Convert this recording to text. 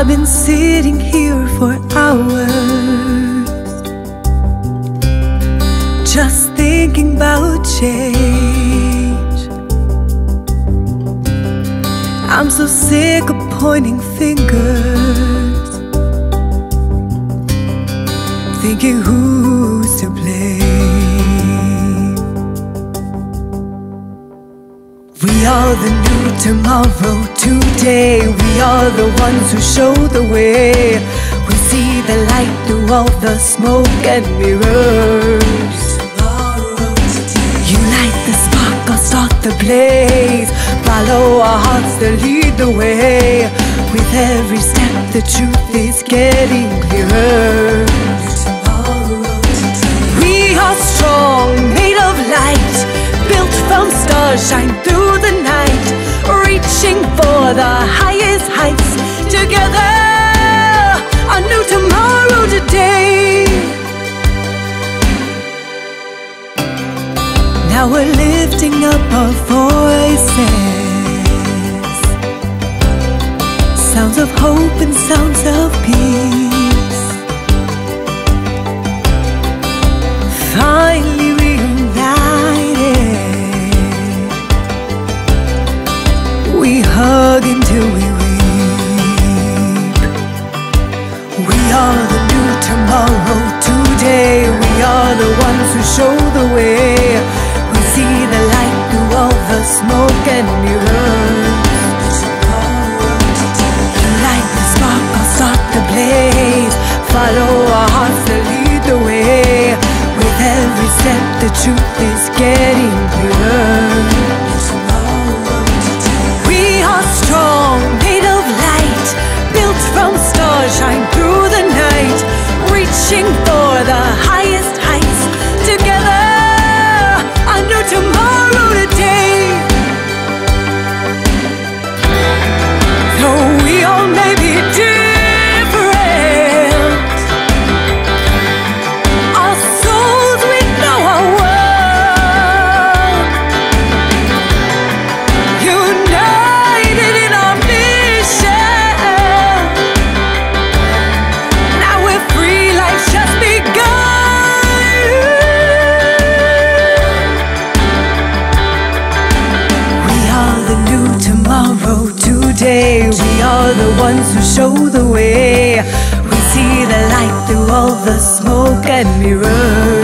I've been sitting here for hours Just thinking about change. I'm so sick of pointing fingers Thinking who's are the new tomorrow. Today We are the ones who show the way. We see the light through all the smoke and mirrors. You light the spark, I'll start the blaze. Follow our hearts that lead the way. With every step the truth is getting clearer. We are strong, made of light. Built from stars, shine through the highest heights Together, a new tomorrow today. Now we're lifting up our voices. Sounds of hope and sounds of peace. Finally and Light the spark, I'll start the Follow our hearts that lead the way. With every step the truth is getting clearer We are the ones who show the way. We see the light through all the smoke and mirrors.